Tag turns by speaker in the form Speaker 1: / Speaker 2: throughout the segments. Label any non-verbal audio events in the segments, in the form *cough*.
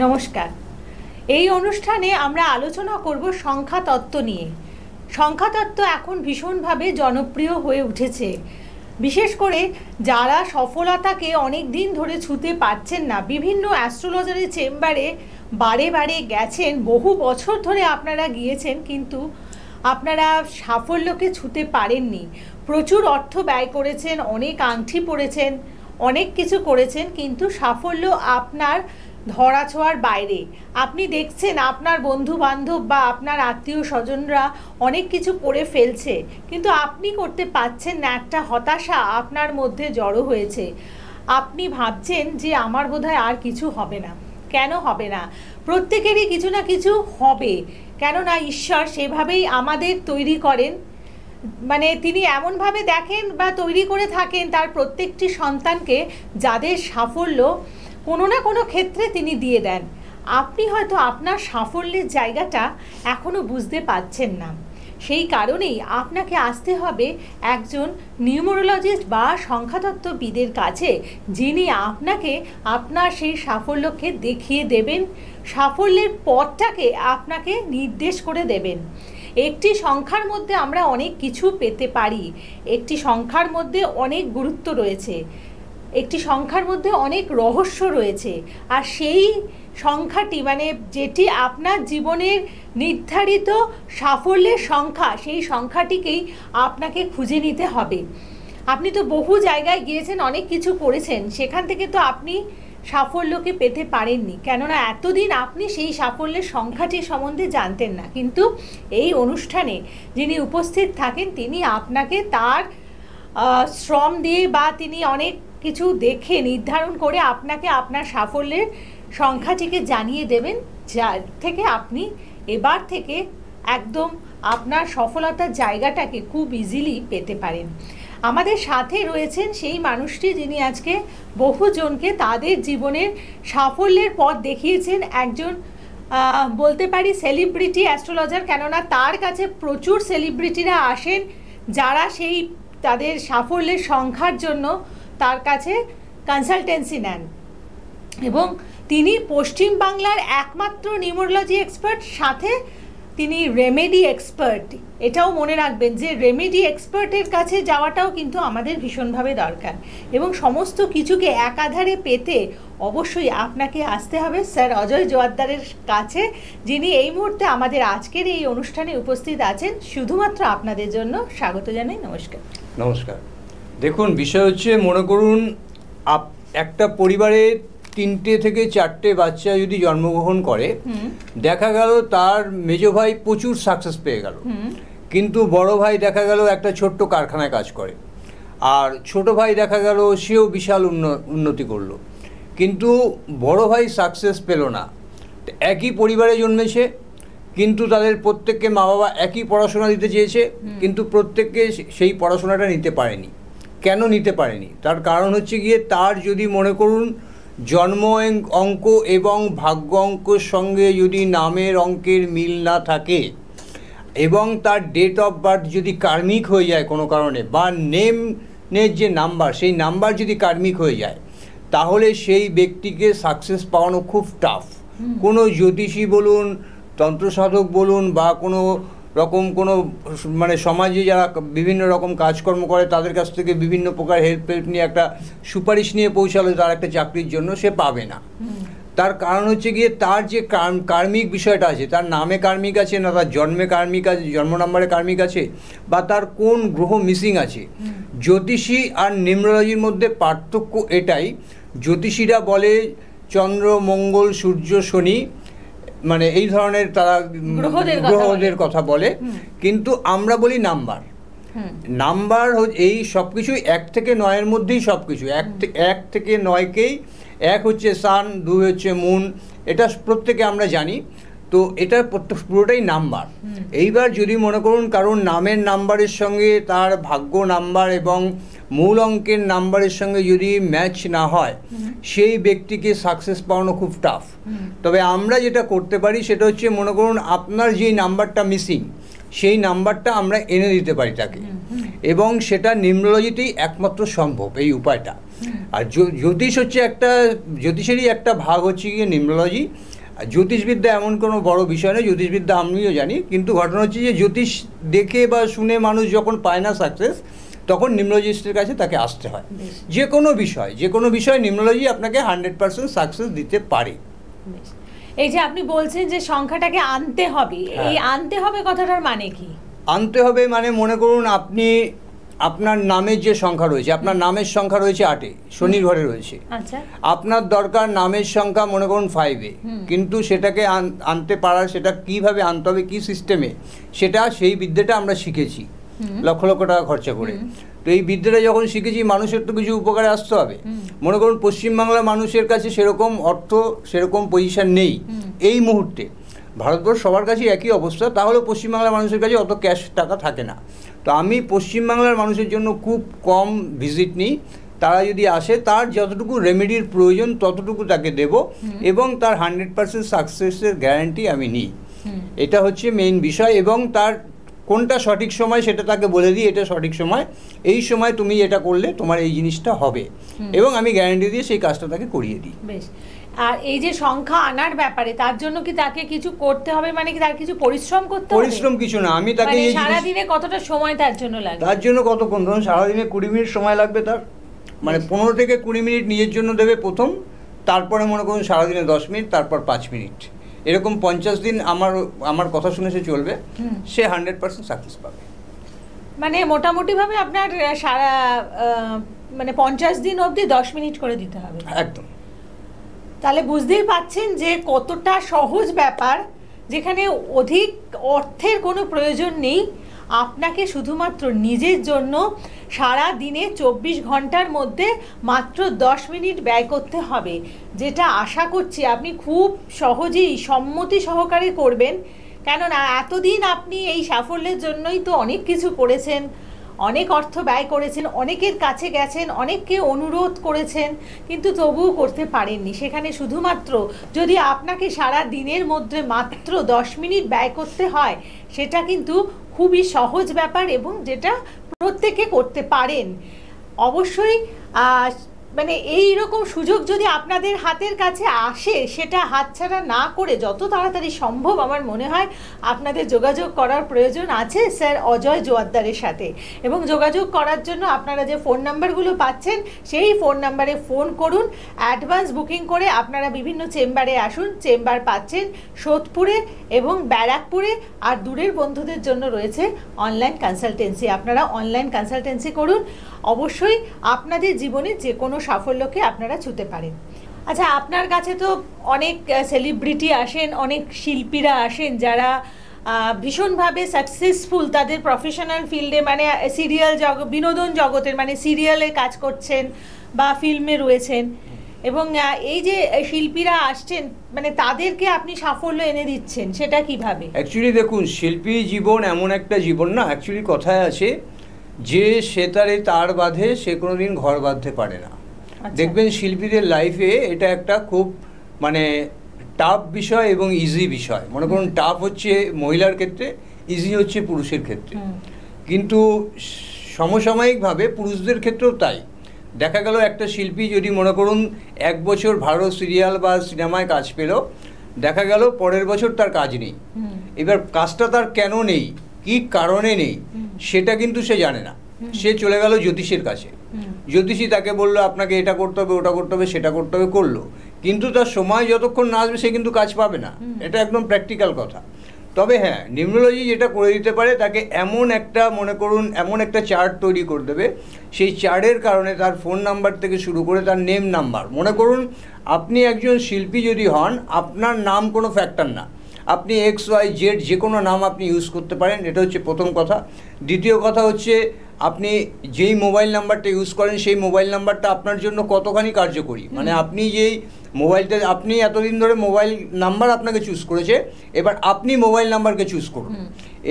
Speaker 1: নমস্কার। এই অনুষ্ঠানে আমরা আলোচনা করব সংখ্যা তত্ত্ব নিয়ে। সংখ্যা তত্ত্ব এখন ভীষণভাবে জনপ্রিয় হয়ে উঠেছে। বিশেষ করে যারা সফলতাকে অনেক দিন ধরে ছুতে পারছেন না, বিভিন্ন অ্যাস্ট্রোলজারের চেম্বারে বারে বারে গেছেন, বহু বছর ধরে আপনারা গিয়েছেন, কিন্তু আপনারা সাফল্যকে ছুতে পারেননি। প্রচুর অর্থ ব্যয় করেছেন, অনেক আংটি পরেছেন অনেক কিছু করেছেন, কিন্তু সাফল্য আপনার ধরাছোঁয়ার বাইরে। আপনি দেখছেন আপনার বন্ধু বান্ধব বা আপনার আত্মীয় স্বজনরা অনেক কিছু করে ফেলছে, কিন্তু আপনি করতে পারছেন না, একটা হতাশা আপনার মধ্যে জড়ো হয়েছে। আপনি ভাবছেন যে আমার বোধহয় আর কিছু হবে না। কেন হবে না? প্রত্যেকেরই কিছু না কিছু হবে। কেননা ঈশ্বর সেভাবেই আমাদের তৈরি করেন। মানে তিনি এমনভাবে দেখেন বা তৈরি করে থাকেন তার প্রত্যেকটি সন্তানকে যাদের সাফল্য কোনো না কোনো ক্ষেত্রে তিনি দিয়ে দেন। আপনি হয়তো আপনার সাফল্যের জায়গাটা এখনও বুঝতে পারছেন না। সেই কারণেই আপনাকে আসতে হবে একজন নিউমোরোলজিস্ট বা সংখ্যাতত্ত্ববিদের কাছে, যিনি আপনাকে আপনার সেই সাফল্যকে দেখিয়ে দেবেন, সাফল্যের পথটাকে আপনাকে নির্দেশ করে দেবেন। একটি সংখ্যার মধ্যে আমরা অনেক কিছু পেতে পারি। একটি সংখ্যার মধ্যে অনেক গুরুত্ব রয়েছে। একটি সংখ্যার মধ্যে অনেক রহস্য রয়েছে। আর সেই সংখ্যাটি মানে যেটি আপনার জীবনের নির্ধারিত সাফল্যের সংখ্যা, সেই সংখ্যাটিকেই আপনাকে খুঁজে নিতে হবে। আপনি তো বহু জায়গায় গিয়েছেন, অনেক কিছু করেছেন, সেখান থেকে তো আপনি সাফল্যকে পেতে পারেননি। কেননা এতদিন আপনি সেই সাফল্যের সংখ্যাটি সম্বন্ধে জানতেন না। কিন্তু এই অনুষ্ঠানে যিনি উপস্থিত থাকেন, তিনি আপনাকে তার শ্রম দিয়ে বা তিনি অনেক কিছু দেখে, নির্ধারণ করে আপনাকে আপনার সাফল্যের সংখ্যাটিকে জানিয়ে দেবেন যার থেকে আপনি এবার থেকে একদম আপনার সফলতার জায়গাটাকে খুব ইজিলি পেতে পারেন। আমাদের সাথে রয়েছেন সেই মানুষটি যিনি আজকে বহুজনকে তাদের জীবনের সাফল্যের পথ দেখিয়েছেন। একজন বলতে পারি সেলিব্রিটি অ্যাস্ট্রোলজার কেননা তার কাছে প্রচুর সেলিব্রিটিরা আসেন, যারা সেই তাদের সাফল্যের সংখ্যার জন্য তার কাছে কনসালটেন্সি নেন। এবং তিনি পশ্চিম বাংলার একমাত্র নিউমোরোলজি এক্সপার্ট সাথে তিনি রেমেডি এক্সপার্ট এটাও মনে রাখবেন যে রেমেডি এক্সপার্টের কাছে যাওয়াটাও কিন্তু আমাদের ভীষণভাবে দরকার। এবং সমস্ত কিছুকে একাধারে পেতে অবশ্যই আপনাকে আসতে হবে স্যার অজয় জোয়ারদারের কাছে, যিনি এই মুহূর্তে আমাদের আজকের এই অনুষ্ঠানে উপস্থিত আছেন। শুধুমাত্র আপনাদের জন্য স্বাগত জানাই, নমস্কার।
Speaker 2: নমস্কার। দেখুন বিষয় হচ্ছে মনে করুন আপ একটা পরিবারে তিনটে থেকে চারটে বাচ্চা যদি জন্মগ্রহণ করে দেখা গেল তার মেজো ভাই প্রচুর সাকসেস পেয়ে গেল। কিন্তু বড় ভাই দেখা গেল একটা ছোট্ট কারখানায় কাজ করে। আর ছোট ভাই দেখা গেল সেও বিশাল উন্নতি করল। কিন্তু বড় ভাই সাকসেস পেল না। একই পরিবারে জন্মেছে কিন্তু তাদের প্রত্যেককে মা বাবা একই পড়াশোনা দিতে চেয়েছে কিন্তু প্রত্যেককে সেই পড়াশোনাটা নিতে পারেনি। কেন নিতে পারেনি? তার কারণ হচ্ছে গিয়ে তার যদি মনে করুন জন্ম অঙ্ক এবং ভাগ্য অঙ্কর সঙ্গে যদি নামের অঙ্কের মিল না থাকে এবং তার ডেট অফ বার্থ যদি কার্মিক হয়ে যায় কোনো কারণে বা নেমের যে নাম্বার সেই নাম্বার যদি কার্মিক হয়ে যায় তাহলে সেই ব্যক্তিকে সাকসেস পাওয়ানো খুব টাফ কোনো জ্যোতিষী বলুন তন্ত্রসাধক বলুন বা কোনো রকম কোনো মানে সমাজে যারা বিভিন্ন রকম কাজকর্ম করে তাদের কাছ থেকে বিভিন্ন প্রকার হেল্প হেল্প নিয়ে একটা সুপারিশ নিয়ে পৌঁছালো তার একটা চাকরির জন্য সে পাবে না। তার কারণ হচ্ছে গিয়ে তার যে কার্মিক বিষয়টা আছে তার নামে কার্মিক আছে না তার জন্মে কার্মিক আছে জন্ম নাম্বারে কার্মিক আছে বা তার কোন গ্রহ মিসিং আছে জ্যোতিষী আর নিউমোলজির মধ্যে পার্থক্য এটাই জ্যোতিষীরা বলে চন্দ্র মঙ্গল সূর্য শনি মানে এই ধরনের তারা গ্রহদের কথা বলে। কিন্তু আমরা বলি নাম্বার। নাম্বার এই সব কিছুই এক থেকে নয়ের মধ্যেই সব কিছু। এক এক থেকে নয়কেই এক হচ্ছে সান দুই হচ্ছে মুন এটা প্রত্যেকে আমরা জানি। তো এটা পুরোটাই নাম্বার। এইবার যদি মনে করুন কারণ নামের নাম্বারের সঙ্গে তার ভাগ্য নাম্বার এবং মূল অঙ্কের নাম্বারের সঙ্গে যদি ম্যাচ না হয় সেই ব্যক্তিকে সাকসেস পাওয়ানো খুব টাফ তবে আমরা যেটা করতে পারি সেটা হচ্ছে মনে করুন আপনার যেই নাম্বারটা মিসিং সেই নাম্বারটা আমরা এনে দিতে পারি তাকে। এবং সেটা নিউমোলজিতেই একমাত্র সম্ভব এই উপায়টা। আর জ্যোতিষ হচ্ছে একটা জ্যোতিষেরই একটা ভাগ হচ্ছে গিয়ে নিম্নোলজি। আর জ্যোতিষবিদ্যা এমন কোনো বড় বিষয় নয় জ্যোতিষবিদ্যা আমিও জানি কিন্তু ঘটনা হচ্ছে যে জ্যোতিষ দেখে বা শুনে মানুষ যখন পায় না সাকসেস তখন নিম্নোলজিস্টের কাছে তাকে আসতে হয়। যে কোনো বিষয় যে কোনো বিষয় নিম্নোলজি আপনাকে হান্ড্রেড পার্সেন্ট সাকসেস দিতে পারে।
Speaker 1: এই যে আপনি বলছেন যে সংখ্যাটাকে আনতে হবে
Speaker 2: হ্যাঁ।
Speaker 1: এই আনতে হবে কথাটার মানে কি?
Speaker 2: আনতে হবে মানে মনে করুন আপনি আপনার নামের যে সংখ্যা রয়েছে আপনার নামের সংখ্যা রয়েছে আটে শনির ঘরে রয়েছে।
Speaker 1: আচ্ছা।
Speaker 2: আপনার দরকার নামের সংখ্যা মনে করুন ফাইভে কিন্তু সেটাকে আনতে পারার সেটা কীভাবে আনতে হবে কী সিস্টেমে সেটা সেই বিদ্যাটা আমরা শিখেছি। লক্ষ লক্ষ টাকা খরচা করে। তো এই বিদ্যাটা যখন শিখেছি মানুষের তো কিছু উপকারে আসতে হবে। মনে করুন পশ্চিমবাংলার মানুষের কাছে সেরকম অর্থ সেরকম পজিশন নেই। এই মুহূর্তে। ভারতবর্ষ সবার কাছে একই অবস্থা তাহলেও পশ্চিমবাংলার মানুষের কাছে অত ক্যাশ টাকা থাকে না। তো আমি পশ্চিমবাংলার মানুষের জন্য খুব কম ভিজিট নিই। তারা যদি আসে তার যতটুকু রেমেডির প্রয়োজন ততটুকু তাকে দেব এবং তার হান্ড্রেড পার্সেন্ট সাকসেসের গ্যারান্টি আমি নিই। এটা হচ্ছে মেইন বিষয় এবং তার কোনটা সঠিক সময় সেটা তাকে বলে দিই এটা সঠিক সময়। এই সময় তুমি এটা করলে তোমার এই জিনিসটা হবে। এবং আমি গ্যারান্টি দিয়ে সেই কাজটা তাকে করিয়ে দিই।
Speaker 1: বেশ। আর এই যে সংখ্যা আনার ব্যাপারে তার জন্য কি তাকে কিছু করতে হবে? মানে কি তার কিছু পরিশ্রম করতে হবে?
Speaker 2: পরিশ্রম কিছু না আমি তাকে
Speaker 1: মানে
Speaker 2: জিনিস-
Speaker 1: সারাদিনে কতটা সময় তার জন্য লাগে?
Speaker 2: তার জন্য কতক্ষণ? ধরুন সারাদিনে কুড়ি মিনিট সময় লাগবে তার। মানে
Speaker 1: বেশ।
Speaker 2: পনেরো থেকে কুড়ি মিনিট নিজের জন্য দেবে প্রথম তারপরে মনে করুন সারাদিনে দশ মিনিট তারপর পাঁচ মিনিট। এরকম পঞ্চাশ দিন আমার আমার কথা শুনে সে চলবে সে হান্ড্রেড পার্সেন্ট সাকসেস পাবে।
Speaker 1: মানে মোটামুটি ভাবে আপনার সারা মানে পঞ্চাশ দিন অবধি দশ মিনিট করে দিতে হবে।
Speaker 2: একদম।
Speaker 1: তাহলে বুঝতেই পাচ্ছেন যে কতটা সহজ ব্যাপার, যেখানে অধিক অর্থের কোনো প্রয়োজন নেই। আপনাকে শুধুমাত্র নিজের জন্য সারা দিনে চব্বিশ ঘণ্টার মধ্যে মাত্র দশ মিনিট ব্যয় করতে হবে, যেটা আশা করছি আপনি খুব সহজেই সম্মতি সহকারে করবেন। কেননা এতদিন আপনি এই সাফল্যের জন্যই তো অনেক কিছু করেছেন। অনেক অর্থ ব্যয় করেছেন, অনেকের কাছে গেছেন, অনেককে অনুরোধ করেছেন, কিন্তু তবুও করতে পারেননি। সেখানে শুধুমাত্র যদি আপনাকে সারা দিনের মধ্যে মাত্র দশ মিনিট ব্যয় করতে হয়, সেটা কিন্তু খুবই সহজ ব্যাপার এবং যেটা প্রত্যেকে করতে পারেন। অবশ্যই মানে এই রকম সুযোগ যদি আপনাদের হাতের কাছে আসে, সেটা হাতছাড়া না করে যত তাড়াতাড়ি সম্ভব আমার মনে হয় আপনাদের যোগাযোগ করার প্রয়োজন আছে স্যার অজয় জোয়ারদারের সাথে। এবং যোগাযোগ করার জন্য আপনারা যে ফোন নাম্বারগুলো পাচ্ছেন, সেই ফোন নাম্বারে ফোন করুন। অ্যাডভান্স বুকিং করে আপনারা বিভিন্ন চেম্বারে আসুন। চেম্বার পাচ্ছেন সোদপুরে এবং ব্যারাকপুরে। আর দূরের বন্ধুদের জন্য রয়েছে অনলাইন কনসালটেন্সি। আপনারা অনলাইন কনসালটেন্সি করুন। অবশ্যই আপনাদের জীবনে যে কোনো সাফল্যকে আপনারা ছুতে পারেন। আচ্ছা আপনার কাছে তো অনেক সেলিব্রিটি আসেন, অনেক শিল্পীরা আসেন যারা ভীষণভাবে সাকসেসফুল তাদের প্রফেশনাল ফিল্ডে মানে সিরিয়াল জগ, বিনোদন জগতের মানে সিরিয়ালে কাজ করছেন বা ফিল্মে রয়েছেন। এবং এই যে শিল্পীরা আসছেন মানে তাদেরকে আপনি সাফল্য এনে দিচ্ছেন, সেটা কীভাবে?
Speaker 2: অ্যাকচুয়ালি দেখুন, শিল্পী জীবন এমন একটা জীবন না অ্যাকচুয়ালি কথায় আছে যে সে তারে তার বাঁধে সে কোনোদিন ঘর বাঁধতে পারে না।
Speaker 1: আচ্ছা।
Speaker 2: দেখবেন শিল্পীদের লাইফে এটা একটা খুব মানে টাফ বিষয় এবং ইজি বিষয়। মনে করুন টাফ হচ্ছে মহিলার ক্ষেত্রে ইজি হচ্ছে পুরুষের ক্ষেত্রে। কিন্তু সমসাময়িকভাবে পুরুষদের ক্ষেত্রেও তাই। দেখা গেল একটা শিল্পী যদি মনে করুন এক বছর ভালো সিরিয়াল বা সিনেমায় কাজ পেল দেখা গেল পরের বছর তার কাজ নেই। এবার কাজটা তার কেন নেই? কি কারণে নেই সেটা কিন্তু সে জানে না। সে চলে গেল জ্যোতিষের কাছে। জ্যোতিষী তাকে বলল আপনাকে এটা করতে হবে ওটা করতে হবে সেটা করতে হবে করল। কিন্তু তার সময় যতক্ষণ না আসবে সে কিন্তু কাজ পাবে না। এটা একদম প্র্যাকটিক্যাল কথা। তবে হ্যাঁ নিউমোলজি যেটা করে দিতে পারে তাকে এমন একটা মনে করুন এমন একটা চার্ট তৈরি করে দেবে। সেই চার্টের কারণে তার ফোন নাম্বার থেকে শুরু করে তার নেম নাম্বার মনে করুন আপনি একজন শিল্পী যদি হন আপনার নাম কোনো ফ্যাক্টর না। আপনি এক্স ওয়াই জেড যে কোনো নাম আপনি ইউজ করতে পারেন এটা হচ্ছে প্রথম কথা। দ্বিতীয় কথা হচ্ছে আপনি যেই মোবাইল নাম্বারটা ইউজ করেন সেই মোবাইল নাম্বারটা আপনার জন্য কতখানি কার্যকরী? মানে আপনি যেই মোবাইলটা আপনি এতদিন ধরে মোবাইল নাম্বার আপনাকে চুজ করেছে এবার আপনি মোবাইল নাম্বারকে চুজ করুন।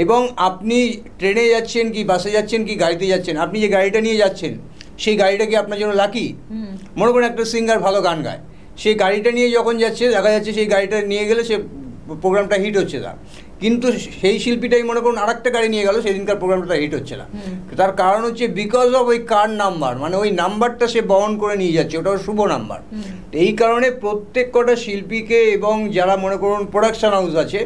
Speaker 2: এবং আপনি ট্রেনে যাচ্ছেন কি বাসে যাচ্ছেন কি গাড়িতে যাচ্ছেন আপনি যে গাড়িটা নিয়ে যাচ্ছেন সেই গাড়িটা কি আপনার জন্য লাকি মনে করুন একটা সিঙ্গার ভালো গান গায়। সেই গাড়িটা নিয়ে যখন যাচ্ছে দেখা যাচ্ছে সেই গাড়িটা নিয়ে গেলে সে প্রোগ্রামটা হিট হচ্ছে তার। কিন্তু সেই শিল্পীটাই মনে করুন আরেকটা গাড়ি নিয়ে গেল সেদিনকার প্রোগ্রামটা হিট হচ্ছে না। তার কারণ হচ্ছে বিকজ অফ ওই কার নাম্বার মানে ওই নাম্বারটা সে বহন করে নিয়ে যাচ্ছে ওটা শুভ নাম্বার এই কারণে প্রত্যেক কটা শিল্পীকে এবং যারা মনে করুন প্রোডাকশন হাউস আছে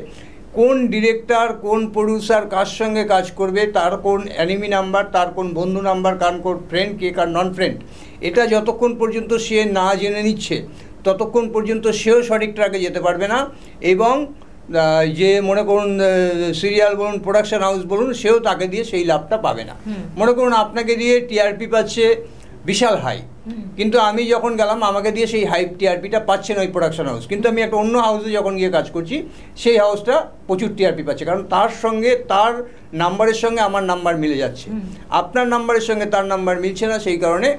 Speaker 2: কোন ডিরেক্টর কোন প্রডিউসার কার সঙ্গে কাজ করবে তার কোন অ্যানিমি নাম্বার তার কোন বন্ধু নাম্বার কার কোন ফ্রেন্ড কে কার নন ফ্রেন্ড এটা যতক্ষণ পর্যন্ত সে না জেনে নিচ্ছে ততক্ষণ পর্যন্ত সেও সঠিক ট্র্যাকে যেতে পারবে না এবং যে মনে করুন সিরিয়াল বলুন প্রোডাকশন হাউস বলুন সেও তাকে দিয়ে সেই লাভটা পাবে না। মনে করুন আপনাকে দিয়ে টিআরপি পাচ্ছে বিশাল হাই। কিন্তু আমি যখন গেলাম আমাকে দিয়ে সেই হাই টিআরপিটা পাচ্ছে না ওই প্রোডাকশন হাউস। কিন্তু আমি একটা অন্য হাউসে যখন গিয়ে কাজ করছি সেই হাউসটা প্রচুর টিআরপি পাচ্ছে। কারণ তার সঙ্গে তার নাম্বারের সঙ্গে আমার নাম্বার মিলে যাচ্ছে। আপনার নাম্বারের সঙ্গে তার নাম্বার মিলছে না সেই কারণে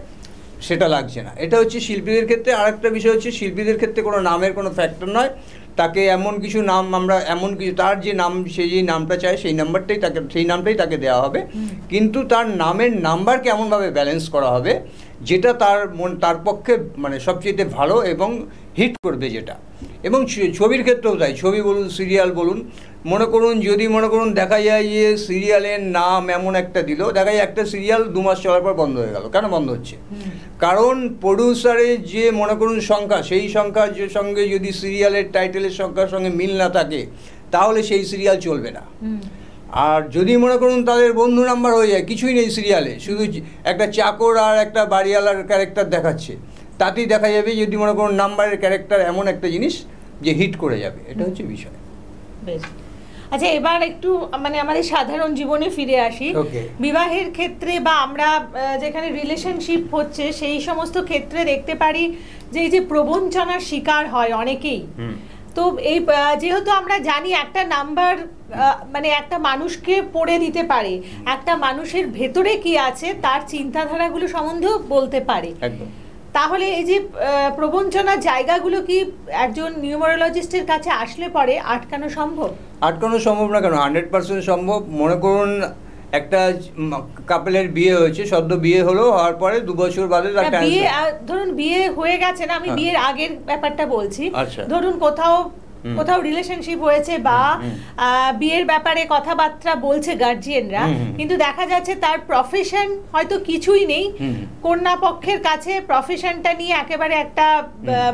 Speaker 2: সেটা লাগছে না। এটা হচ্ছে শিল্পীদের ক্ষেত্রে আরেকটা বিষয় হচ্ছে শিল্পীদের ক্ষেত্রে কোনো নামের কোনো ফ্যাক্টর নয়। তাকে এমন কিছু নাম আমরা এমন কিছু তার যে নাম সে যে নামটা চায় সেই নাম্বারটাই তাকে সেই নামটাই তাকে দেওয়া হবে। কিন্তু তার নামের নাম্বারকে এমনভাবে ব্যালেন্স করা হবে যেটা তার মন তার পক্ষে মানে সবচেয়ে ভালো এবং হিট করবে যেটা। এবং ছবির ক্ষেত্রেও তাই। ছবি বলুন সিরিয়াল বলুন মনে করুন যদি মনে করুন দেখা যায় যে সিরিয়ালের নাম এমন একটা দিল দেখা যায় একটা সিরিয়াল দু মাস চলার পর বন্ধ হয়ে গেল। কেন বন্ধ হচ্ছে? কারণ প্রডিউসারের যে মনে করুন সংখ্যা সেই সংখ্যার যে সঙ্গে যদি সিরিয়ালের টাইটেলের সংখ্যার সঙ্গে মিল না থাকে তাহলে সেই সিরিয়াল চলবে না। আর যদি মনে করুন তাদের বন্ধু নাম্বার হয়ে যায় কিছুই নেই সিরিয়ালে শুধু একটা চাকর আর একটা বাড়িওয়ালার ক্যারেক্টার দেখাচ্ছে। তাতেই দেখা যাবে যদি মনে করুন নাম্বারের ক্যারেক্টার এমন একটা জিনিস যে হিট করে যাবে। এটা হচ্ছে বিষয়।
Speaker 1: বেশ। আচ্ছা এবার একটু মানে আমাদের সাধারণ জীবনে ফিরে আসি। বিবাহের ক্ষেত্রে বা আমরা যেখানে রিলেশনশিপ হচ্ছে সেই সমস্ত ক্ষেত্রে দেখতে পারি যে এই যে প্রবঞ্চনার শিকার হয় অনেকেই। তো এই যেহেতু আমরা জানি একটা নাম্বার মানে একটা মানুষকে পড়ে দিতে পারে একটা মানুষের ভেতরে কি আছে তার চিন্তাধারাগুলো সম্বন্ধেও বলতে পারে।
Speaker 2: একদম।
Speaker 1: তাহলে এই যে প্রবঞ্চনা প্রবঞ্চনার জায়গাগুলো কি একজন নিউমারোলজিস্টের কাছে আসলে পরে আটকানো সম্ভব
Speaker 2: আটকানো সম্ভব না কেন হান্ড্রেড পার্সেন্ট সম্ভব মনে করুন একটা কাপেলের বিয়ে হয়েছে সদ্য বিয়ে হলো হওয়ার পরে দু বছর বাদে
Speaker 1: বিয়ে ধরুন বিয়ে হয়ে গেছে না আমি
Speaker 2: হ্যাঁ।
Speaker 1: বিয়ের আগের ব্যাপারটা বলছি
Speaker 2: আচ্ছা।
Speaker 1: ধরুন কোথাও। কোথাও রিলেশনশিপ হয়েছে বা বিয়ের ব্যাপারে কথাবার্তা বলছে গার্জিয়ানরা। কিন্তু দেখা যাচ্ছে তার প্রফেশন হয়তো কিছুই নেই। কন্যা পক্ষের কাছে প্রফেশনটা নিয়ে একেবারে একটা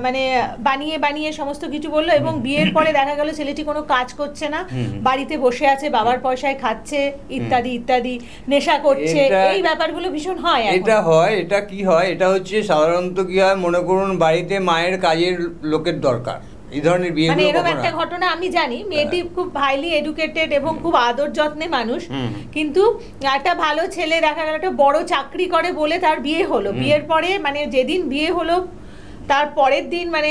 Speaker 1: মানে বানিয়ে বানিয়ে সমস্ত কিছু বলল এবং বিয়ের পরে দেখা গেল ছেলেটি কোনো কাজ করছে না। বাড়িতে বসে আছে বাবার পয়সায় খাচ্ছে ইত্যাদি ইত্যাদি নেশা করছে। এই ব্যাপারগুলো ভীষণ হয়
Speaker 2: এটা হয় এটা কি হয়? এটা হচ্ছে সাধারণত কি হয়? মনে করুন বাড়িতে মায়ের কাজের লোকের দরকার। এই ধরনের বিয়ে
Speaker 1: মানে এরকম একটা ঘটনা আমি জানি মেয়েটি খুব হাইলি এডুকেটেড এবং খুব আদর যত্নে মানুষ কিন্তু একটা ভালো ছেলে দেখা গেল একটা বড় চাকরি করে বলে তার বিয়ে হলো। বিয়ের পরে মানে যেদিন বিয়ে হলো তার পরের দিন মানে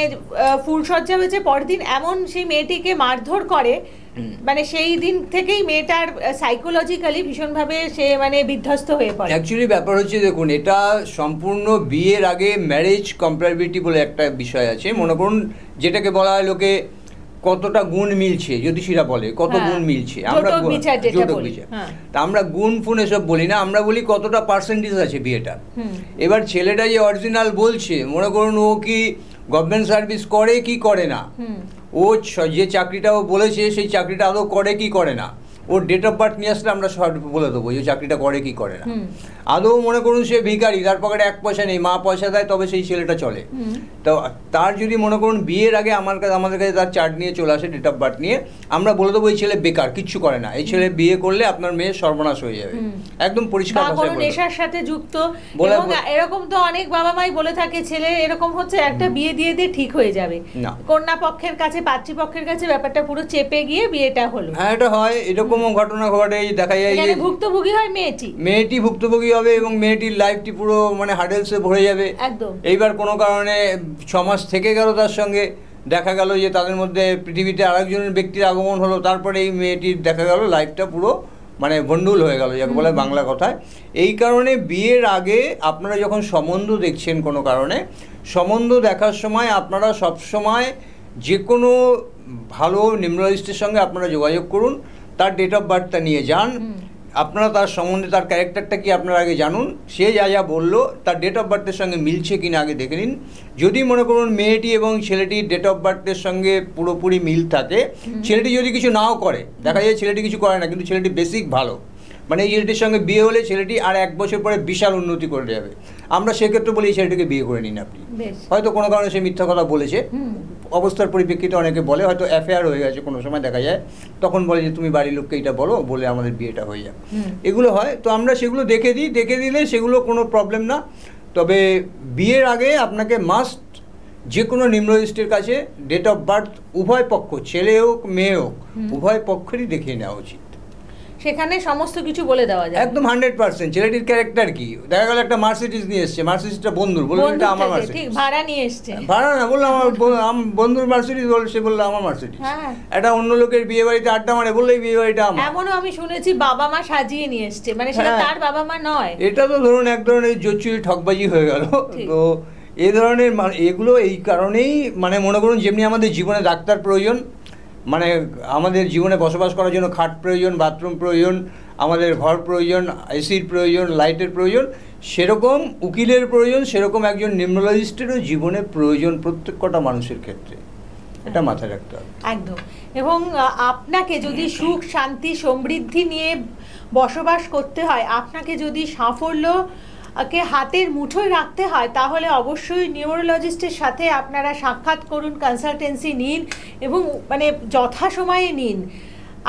Speaker 1: ফুলসজ্জা হয়েছে পরের দিন এমন সেই মেয়েটিকে মারধর করে। মানে সেই দিন থেকেই মেয়েটার সাইকোলজিক্যালি ভীষণভাবে সে মানে বিধ্বস্ত হয়ে পড়ে।
Speaker 2: অ্যাকচুয়ালি ব্যাপার হচ্ছে দেখুন এটা সম্পূর্ণ বিয়ের আগে ম্যারেজ কম্পারেবিলিটি বলে একটা বিষয় আছে। মনে করুন যেটাকে বলা হয় লোকে কতটা গুণ মিলছে জ্যোতিষীরা বলে কত
Speaker 1: হ্যাঁ,
Speaker 2: গুণ মিলছে।
Speaker 1: জোটক বিচার। হ্যাঁ।
Speaker 2: তা আমরা গুণ ফুন এসব বলি না আমরা বলি কতটা পার্সেন্টেজ আছে বিয়েটা। এবার ছেলেটা যে অরিজিনাল বলছে মনে করুন ও কি গভর্নমেন্ট সার্ভিস করে কি করে না? ও যে চাকরিটা ও বলেছে সেই চাকরিটা আদৌ করে কি করে না? ওর ডেট অফ বার্থ নিয়ে আসলে আমরা সব বলে দেবো যে চাকরিটা করে কি করে না। আদৌ মনে করুন সে ভিখারি তার পকেটে এক পয়সা নেই মা পয়সা দেয় তবে সেই ছেলেটা চলে। তো তার যদি মনে করুন বিয়ের আগে আমার কাছে আমাদের কাছে তার চার্ট নিয়ে চলে আসে ডেট অফ বার্থ নিয়ে আমরা বলে দেবো এই ছেলে বেকার কিচ্ছু করে না। এই ছেলে বিয়ে করলে আপনার মেয়ে সর্বনাশ হয়ে যাবে। একদম পরিষ্কার ভাষায়।
Speaker 1: নেশার সাথে যুক্ত। এবং এরকম তো অনেক বাবা মাই বলে থাকে ছেলে এরকম হচ্ছে একটা বিয়ে দিয়ে দিয়ে ঠিক হয়ে যাবে। কন্যা পক্ষের কাছে পাত্রী পক্ষের কাছে ব্যাপারটা পুরো চেপে গিয়ে বিয়েটা হলো।
Speaker 2: হ্যাঁ এটা হয় এরকমও ঘটনা ঘটে দেখা যায় যে
Speaker 1: ভুক্তভোগী হয় মেয়েটি।
Speaker 2: মেয়েটি ভুক্তভোগী হবে এবং মেয়েটির লাইফটি পুরো মানে হার্ডেলসে ভরে যাবে।
Speaker 1: একদম।
Speaker 2: এইবার কোনো কারণে ছ মাস থেকে গেল তার সঙ্গে দেখা গেল যে তাদের মধ্যে পৃথিবীতে আরেকজনের ব্যক্তির আগমন হলো তারপরে এই মেয়েটির দেখা গেল লাইফটা পুরো মানে ভণ্ডুল হয়ে গেল যাকে বলে বাংলা কথায়। এই কারণে বিয়ের আগে আপনারা যখন সম্বন্ধ দেখছেন কোনো কারণে সম্বন্ধ দেখার সময় আপনারা সব সময় যে কোনো ভালো নিউমোলজিস্টের সঙ্গে আপনারা যোগাযোগ করুন। তার ডেট অফ বার্থটা নিয়ে যান। আপনারা তার সম্বন্ধে তার ক্যারেক্টারটা কি আপনারা আগে জানুন। সে যা যা বলল তার ডেট অফ বার্থের সঙ্গে মিলছে কিনা আগে দেখে নিন। যদি মনে করুন মেয়েটি এবং ছেলেটির ডেট অফ বার্থের সঙ্গে পুরোপুরি মিল থাকে ছেলেটি যদি কিছু নাও করে দেখা যায় ছেলেটি কিছু করে না কিন্তু ছেলেটি বেসিক ভালো। মানে এই ছেলেটির সঙ্গে বিয়ে হলে ছেলেটি আর এক বছর পরে বিশাল উন্নতি করে যাবে আমরা সেক্ষেত্রে বলি এই ছেলেটিকে বিয়ে করে নিন আপনি। হয়তো কোনো কারণে সে মিথ্যা কথা বলেছে। অবস্থার পরিপ্রেক্ষিতে অনেকে বলে হয়তো অ্যাফেয়ার হয়ে গেছে কোনো সময় দেখা যায়। তখন বলে যে তুমি বাড়ির লোককে এটা বলো বলে আমাদের বিয়েটা হয়ে যাবে এগুলো হয়। তো আমরা সেগুলো দেখে দিই। দেখে দিলে সেগুলো কোনো প্রবলেম না। তবে বিয়ের আগে আপনাকে মাস্ট যে কোনো নিম্নলিস্টের কাছে ডেট অফ বার্থ উভয় পক্ষ ছেলে হোক মেয়ে হোক উভয় পক্ষেরই দেখিয়ে নেওয়া উচিত।
Speaker 1: সেখানে সমস্ত কিছু বলে দেওয়া যায়।
Speaker 2: একদম হান্ড্রেড পার্সেন্ট। ছেলেটির ক্যারেক্টার কি? দেখা গেল একটা মার্সিডিজ নিয়ে এসছে। মার্সিডিজটা বন্ধুর। বলল এটা আমার
Speaker 1: ঠিক
Speaker 2: মার্সিডিজ।
Speaker 1: ভাড়া নিয়ে এসছে।
Speaker 2: ভাড়া না বলল আমার বন্ধুর মার্সিডিজ। বল সে বলল আমার মার্সিডিজ।
Speaker 1: হ্যাঁ।
Speaker 2: একটা অন্য লোকের বিয়ে বাড়িতে আড্ডা মারে বলল বিয়ে বাড়িটা আমার।
Speaker 1: এমনও আমি শুনেছি বাবা মা সাজিয়ে নিয়ে এসছে। মানে সেটা
Speaker 2: হ্যাঁ।
Speaker 1: তার বাবা মা নয়।
Speaker 2: এটা তো ধরুন এক ধরনের জোচ্চুরি ঠকবাজি হয়ে গেল। তো এই ধরনের এগুলো এই কারণেই মানে মনে করুন যেমনি আমাদের জীবনে ডাক্তার প্রয়োজন মানে আমাদের জীবনে বসবাস করার জন্য খাট প্রয়োজন বাথরুম প্রয়োজন আমাদের ঘর প্রয়োজন এসির প্রয়োজন লাইটের প্রয়োজন সেরকম উকিলের প্রয়োজন সেরকম একজন নিম্নোলজিস্টেরও জীবনে প্রয়োজন প্রত্যেক কটা মানুষের ক্ষেত্রে। এটা মাথায় রাখতে হবে।
Speaker 1: একদম। এবং আপনাকে যদি সুখ শান্তি সমৃদ্ধি নিয়ে বসবাস করতে হয় আপনাকে যদি সাফল্য কে হাতের মুঠোয় রাখতে হয়, তাহলে অবশ্যই নিউরোলজিস্টের সাথে আপনারা সাক্ষাৎ করুন কনসালটেন্সি নিন এবং মানে যথাসময়ে নিন।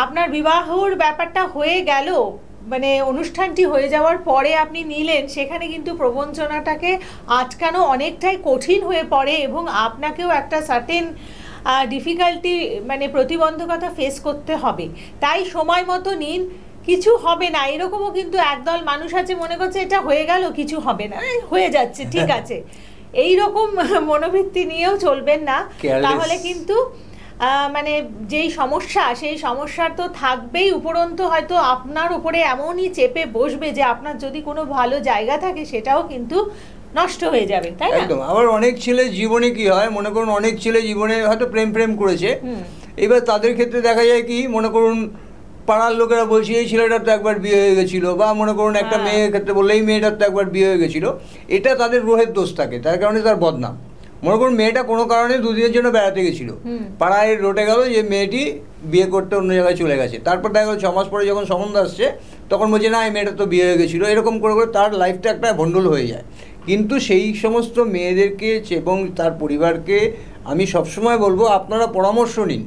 Speaker 1: আপনার বিবাহর ব্যাপারটা হয়ে গেল মানে অনুষ্ঠানটি হয়ে যাওয়ার পরে আপনি নিলেন, সেখানে কিন্তু প্রবঞ্চনাটাকে আটকানো অনেকটাই কঠিন হয়ে পড়ে এবং আপনাকেও একটা সার্টেন ডিফিকাল্টি মানে প্রতিবন্ধকতা ফেস করতে হবে। তাই সময় মতো নিন কিছু হবে না এরকমও কিন্তু একদল মানুষ আছে মনে করছে এটা হয়ে গেল কিছু হবে না। হয়ে যাচ্ছে ঠিক *laughs* আছে। এই রকম মনোবৃত্তি নিয়েও চলবেন না। তাহলে কিন্তু মানে যেই সমস্যা সেই সমস্যার তো থাকবেই। উপরন্তু হয়তো আপনার উপরে এমনই চেপে বসবে যে আপনার যদি কোনো ভালো জায়গা থাকে সেটাও কিন্তু নষ্ট হয়ে যাবে তাই না?
Speaker 2: একদম। আবার অনেক ছেলে জীবনে কি হয় মনে করুন অনেক ছেলে জীবনে হয়তো প্রেম প্রেম করেছে। এবার তাদের ক্ষেত্রে দেখা যায় কি মনে করুন পাড়ার লোকেরা বলছে এই ছেলেটার তো একবার বিয়ে হয়ে গেছিল। বা মনে করুন একটা
Speaker 1: হ্যাঁ।
Speaker 2: মেয়ের ক্ষেত্রে বললে এই মেয়েটার তো একবার বিয়ে হয়ে গেছিল। এটা তাদের গ্রহের দোষ থাকে তার কারণে তার বদনাম। মনে করুন মেয়েটা কোনো কারণে দুদিনের জন্য বেড়াতে গেছিল। পাড়ায় রটে গেল যে মেয়েটি বিয়ে করতে অন্য জায়গায় চলে গেছে। তারপর দেখা গেল ছ মাস পরে যখন সম্বন্ধ আসছে তখন বলছে না এই মেয়েটা তো বিয়ে হয়ে গেছিল। এরকম করে করে তার লাইফটা একটা ভণ্ডুল হয়ে যায়। কিন্তু সেই সমস্ত মেয়েদেরকে এবং তার পরিবারকে আমি সবসময় বলব আপনারা পরামর্শ নিন।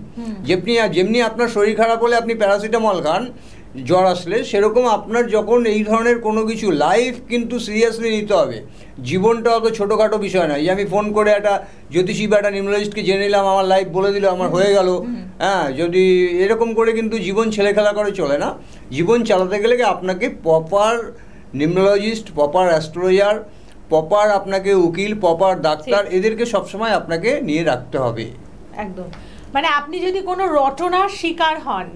Speaker 2: যেমনি যেমনি আপনার শরীর খারাপ হলে আপনি প্যারাসিটামল খান জ্বর আসলে সেরকম আপনার যখন এই ধরনের কোনো কিছু লাইফ কিন্তু সিরিয়াসলি নিতে হবে। জীবনটা অত ছোটোখাটো বিষয় নয়। যে আমি ফোন করে একটা জ্যোতিষী বা একটা নিউমোলজিস্টকে জেনে নিলাম আমার লাইফ বলে দিল আমার হয়ে গেল। হ্যাঁ যদি এরকম করে কিন্তু জীবন ছেলে খেলা করে চলে না। জীবন চালাতে গেলে আপনাকে proper numerologist proper astrologer proper আপনাকে উকিল প্রপার ডাক্তার এদেরকে সবসময় আপনাকে নিয়ে রাখতে হবে।
Speaker 1: একদম। মানে আপনি যদি কোনো রটনার শিকার হন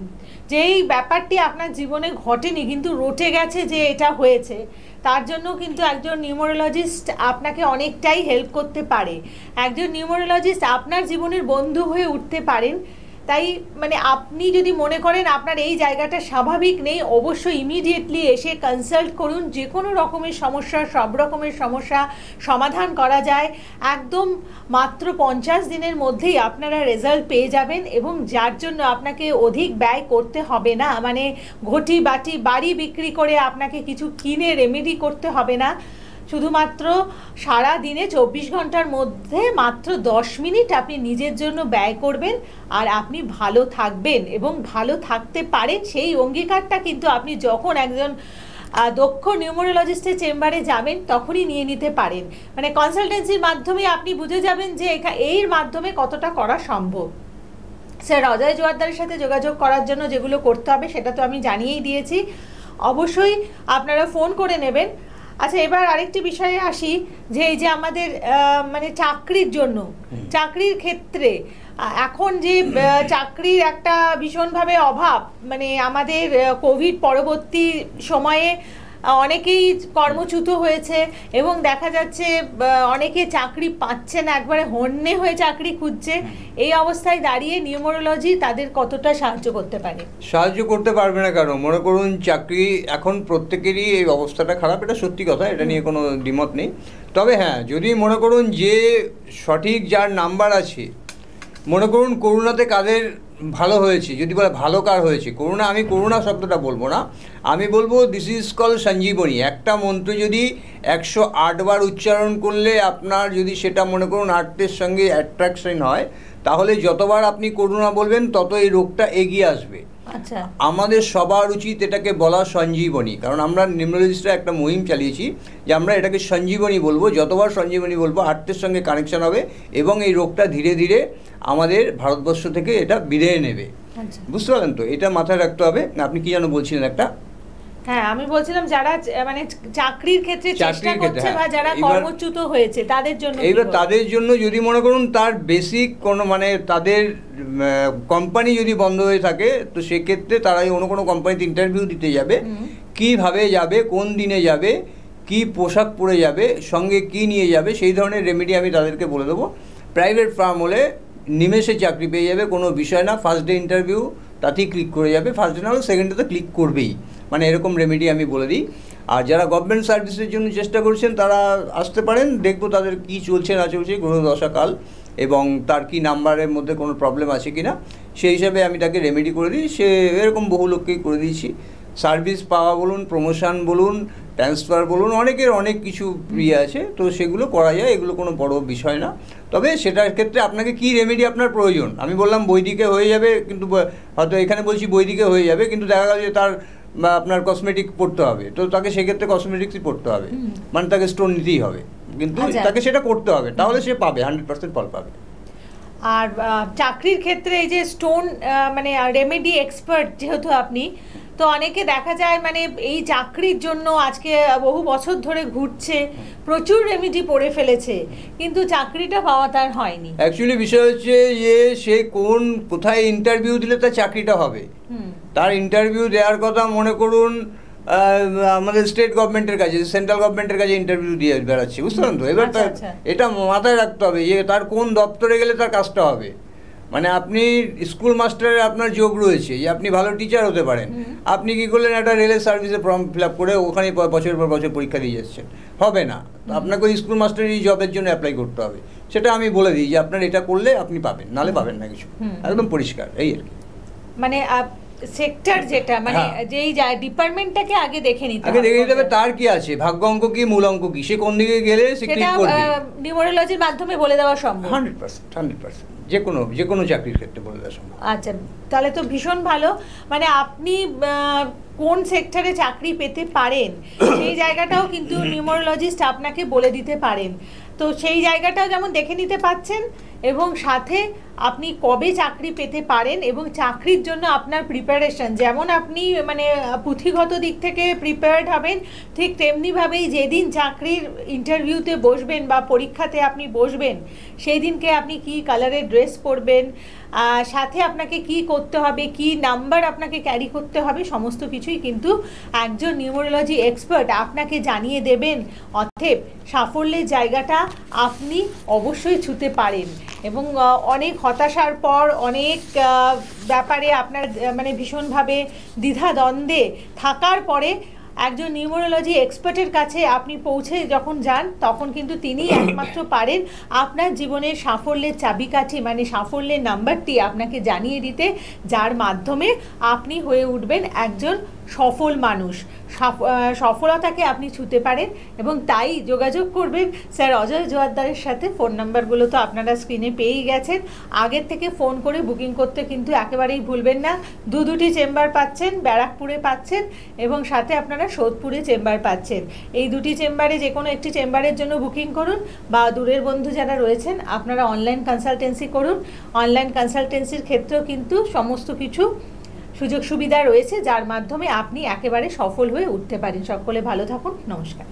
Speaker 1: যে এই ব্যাপারটি আপনার জীবনে ঘটেনি কিন্তু রটে গেছে যে এটা হয়েছে তার জন্য কিন্তু একজন নিউমোরোলজিস্ট আপনাকে অনেকটাই হেল্প করতে পারে। একজন নিউমোরোলজিস্ট আপনার জীবনের বন্ধু হয়ে উঠতে পারেন তাই মানে আপনি যদি মনে করেন আপনার এই জায়গাটা স্বাভাবিক নেই, অবশ্যই ইমিডিয়েটলি এসে কনসাল্ট করুন। যে কোনো রকমের সমস্যা, সব রকমের সমস্যা সমাধান করা যায়। একদম মাত্র পঞ্চাশ দিনের মধ্যেই আপনারা রেজাল্ট পেয়ে যাবেন এবং যার জন্য আপনাকে অধিক ব্যয় করতে হবে না। মানে ঘটি বাটি বাড়ি বিক্রি করে আপনাকে কিছু কিনে রেমেডি করতে হবে না। শুধুমাত্র সারা দিনে চব্বিশ ঘণ্টার মধ্যে মাত্র দশ মিনিট আপনি নিজের জন্য ব্যয় করবেন আর আপনি ভালো থাকবেন এবং ভালো থাকতে পারেন সেই অঙ্গীকারটা কিন্তু আপনি যখন একজন দক্ষ নিউমোরোলজিস্টের চেম্বারে যাবেন তখনই নিয়ে নিতে পারেন। মানে কনসালটেন্সির মাধ্যমে আপনি বুঝে যাবেন যে এর মাধ্যমে কতটা করা সম্ভব। স্যার অজয় জোয়ারদারের সাথে যোগাযোগ করার জন্য যেগুলো করতে হবে সেটা তো আমি জানিয়েই দিয়েছি। অবশ্যই আপনারা ফোন করে নেবেন। আচ্ছা এবার আরেকটি বিষয়ে আসি যে এই যে আমাদের মানে চাকরির জন্য চাকরির ক্ষেত্রে এখন যে চাকরির একটা ভীষণভাবে অভাব মানে আমাদের কোভিড পরবর্তী সময়ে অনেকেই কর্মচ্যুত হয়েছে এবং দেখা যাচ্ছে অনেকে চাকরি পাচ্ছে না একবারে হন্যে হয়ে চাকরি খুঁজছে। এই অবস্থায় দাঁড়িয়ে নিউমোরোলজি তাদের কতটা সাহায্য করতে পারে?
Speaker 2: সাহায্য করতে পারবে না কারণ মনে করুন চাকরি এখন প্রত্যেকেরই এই অবস্থাটা খারাপ এটা সত্যি কথা এটা নিয়ে কোনো দ্বিমত নেই। তবে হ্যাঁ যদি মনে করুন যে সঠিক যার নাম্বার আছে মনে করুন করোনাতে কাদের ভালো হয়েছে, যদি বলে ভালো কার হয়েছে? করুণা, আমি করুণা শব্দটা বলব না। আমি বলব দিস ইজ কল সঞ্জীবনী একটা মন্ত্র যদি একশো আটবার উচ্চারণ করলে আপনার যদি সেটা মনে করুন আর্টের সঙ্গে অ্যাট্রাকশন হয়, তাহলে যতবার আপনি করুণা বলবেন তত এই রোগটা এগিয়ে আসবে। আমাদের সবার উচিত এটাকে বলা সঞ্জীবনী কারণ আমরা নিউমোলজিস্টরা একটা মুহিম চালিয়েছি যে আমরা এটাকে সঞ্জীবনী বলব যতবার সঞ্জীবনী বলব হার্টের সঙ্গে কানেকশন হবে এবং এই রোগটা ধীরে ধীরে আমাদের ভারতবর্ষ থেকে এটা বিদায় নেবে।
Speaker 1: আচ্ছা।
Speaker 2: বুঝতে পারলেন তো? এটা মাথায় রাখতে হবে। আপনি কি যেন বলছিলেন একটা?
Speaker 1: হ্যাঁ আমি বলছিলাম যারা মানে চাকরির ক্ষেত্রে চেষ্টা করছে বা
Speaker 2: হ্যাঁ।
Speaker 1: যারা কর্মচ্যুত হয়েছে তাদের জন্য
Speaker 2: এইবার তাদের জন্য যদি মনে করুন তার বেসিক কোনো মানে তাদের কোম্পানি যদি বন্ধ হয়ে থাকে তো সেক্ষেত্রে তারা অন্য কোনো কোম্পানিতে ইন্টারভিউ দিতে যাবে। কীভাবে যাবে কোন দিনে যাবে কি পোশাক পরে যাবে সঙ্গে কি নিয়ে যাবে সেই ধরনের রেমেডি আমি তাদেরকে বলে দেবো। প্রাইভেট ফার্ম হলে নিমেষে চাকরি পেয়ে যাবে কোনো বিষয় না। ফার্স্ট ডে ইন্টারভিউ তাতেই ক্লিক করে যাবে। ফার্স্ট ডে না হলে সেকেন্ড ডে তো ক্লিক করবেই। মানে এরকম রেমেডি আমি বলে দিই। আর যারা গভর্নমেন্ট সার্ভিসের জন্য চেষ্টা করছেন, তারা আসতে পারেন, দেখব তাদের কি চলছে, না চলছে গ্রহ দশাকাল এবং তার কি নাম্বারের মধ্যে কোনো প্রবলেম আছে কি না সেই হিসাবে আমি তাকে রেমেডি করে দিই। সে এরকম বহু লোককেই করে দিয়েছি। সার্ভিস পাওয়া বলুন প্রমোশন বলুন ট্রান্সফার বলুন, অনেকের অনেক কিছু ইয়ে আছে, তো সেগুলো করা যায়, এগুলো কোনো বড় বিষয় না। তবে সেটার ক্ষেত্রে আপনাকে কি রেমেডি আপনার প্রয়োজন? আমি বললাম বৈদিকে হয়ে যাবে, কিন্তু হয়তো এখানে বলছি বৈদিকে হয়ে যাবে, কিন্তু দেখা গেল যে তার আপনার কসমেটিক পড়তে হবে। তো তাকে সেক্ষেত্রে কসমেটিক্সই পড়তে হবে। মানে তাকে স্টোন নিতেই হবে। কিন্তু
Speaker 1: আচ্ছা।
Speaker 2: তাকে সেটা করতে হবে। তাহলে সে পাবে হান্ড্রেড পার্সেন্ট ফল পাবে।
Speaker 1: আর চাকরির ক্ষেত্রে এই যে স্টোন মানে রেমেডি এক্সপার্ট যেহেতু আপনি তো অনেকে দেখা যায় মানে এই চাকরির জন্য আজকে বহু বছর ধরে ঘুরছে প্রচুর রেমিডি পড়ে ফেলেছে কিন্তু চাকরিটা পাওয়া তার হয়নি।
Speaker 2: অ্যাকচুয়ালি বিষয় হচ্ছে যে সে কোন কোথায় ইন্টারভিউ দিলে তার চাকরিটা হবে। তার ইন্টারভিউ দেওয়ার কথা মনে করুন আমাদের স্টেট গভর্নমেন্টের কাছে সেন্ট্রাল গভর্নমেন্টের কাছে ইন্টারভিউ দিয়ে বেড়াচ্ছে বুঝতে পারেন তো? এবার
Speaker 1: আচ্ছা,
Speaker 2: তার
Speaker 1: আচ্ছা।
Speaker 2: এটা মাথায় রাখতে হবে যে তার কোন দপ্তরে গেলে তার কাজটা হবে। মানে আপনি স্কুল মাস্টারের আপনার যোগ রয়েছে যে আপনি ভালো টিচার হতে পারেন। আপনি কি করলেন? একটা রেলের সার্ভিসে ফর্ম ফিল আপ করে ওখানে বছরের পর বছর পরীক্ষা দিয়ে যাচ্ছেন। হবে না। তো আপনাকে ওই স্কুল মাস্টারের এই জবের জন্য অ্যাপ্লাই করতে হবে। সেটা আমি বলে দিই যে আপনার এটা করলে আপনি পাবেন নালে পাবেন না কিছু। একদম পরিষ্কার এই আর কি।
Speaker 1: মানে সেক্টর যেটা মানে
Speaker 2: হ্যাঁ।
Speaker 1: যেই ডিপার্টমেন্টটাকে আগে দেখে নিতে
Speaker 2: আগে দেখে নিতে হবে। তার কি আছে? ভাগ্য অঙ্ক কি মূল অঙ্ক কি? সে কোন দিকে গেলে সে
Speaker 1: সেটা
Speaker 2: ক্লিক করবে?
Speaker 1: নিউমোরোলজির মাধ্যমে বলে দেওয়া সম্ভব।
Speaker 2: হান্ড্রেড পার্সেন্ট হান্ড্রেড পার্সেন্ট যে কোনো যে কোনো চাকরির ক্ষেত্রে বলে দেওয়া সম্ভব।
Speaker 1: আচ্ছা তাহলে তো ভীষণ ভালো। মানে আপনি কোন সেক্টরে চাকরি পেতে পারেন, সেই জায়গাটাও কিন্তু নিউমোরোলজিস্ট আপনাকে বলে দিতে পারেন। তো সেই জায়গাটাও যেমন দেখে নিতে পাচ্ছেন, এবং সাথে আপনি কবে চাকরি পেতে পারেন এবং চাকরির জন্য আপনার প্রিপারেশন যেমন আপনি মানে পুঁথিগত দিক থেকে প্রিপেয়ার্ড হবেন, ঠিক তেমনিভাবেই যেদিন চাকরির ইন্টারভিউতে বসবেন বা পরীক্ষাতে আপনি বসবেন সেই দিনকে আপনি কি কালারের ড্রেস পরবেন সাথে আপনাকে কি করতে হবে, কি নাম্বার আপনাকে ক্যারি করতে হবে, সমস্ত কিছুই কিন্তু একজন নিউমোরোলজি এক্সপার্ট আপনাকে জানিয়ে দেবেন। অতএব সাফল্যের জায়গাটা আপনি অবশ্যই ছুতে পারেন। এবং অনেক হতাশার পর অনেক ব্যাপারে আপনার মানে ভীষণভাবে দ্বিধাদ্বন্দ্বে থাকার পরে একজন নিউমোরোলজি এক্সপার্টের কাছে আপনি পৌঁছে যখন যান তখন কিন্তু তিনি একমাত্র *coughs* পারেন আপনার জীবনের সাফল্যের চাবিকাঠি মানে সাফল্যের নাম্বারটি আপনাকে জানিয়ে দিতে যার মাধ্যমে আপনি হয়ে উঠবেন একজন সফল মানুষ। সাফ- সফলতাকে আপনি ছুতে পারেন এবং তাই যোগাযোগ করবেন। স্যার অজয় জোয়ারদারের সাথে ফোন নাম্বারগুলো তো আপনারা স্ক্রিনে পেয়েই গেছেন। আগের থেকে ফোন করে বুকিং করতে কিন্তু একেবারেই ভুলবেন না। দু দুটি চেম্বার পাচ্ছেন, ব্যারাকপুরে পাচ্ছেন এবং সাথে আপনারা সোদপুরে চেম্বার পাচ্ছেন। এই দুটি চেম্বারে যে কোনো একটি চেম্বারের জন্য বুকিং করুন বা দূরের বন্ধু যারা রয়েছেন, আপনারা অনলাইন কনসালটেন্সি করুন। অনলাইন কনসালটেন্সির ক্ষেত্রেও কিন্তু সমস্ত কিছু সুযোগ সুবিধা রয়েছে, যার মাধ্যমে আপনি একেবারে সফল হয়ে উঠতে পারেন। সকলে ভালো থাকুন, নমস্কার।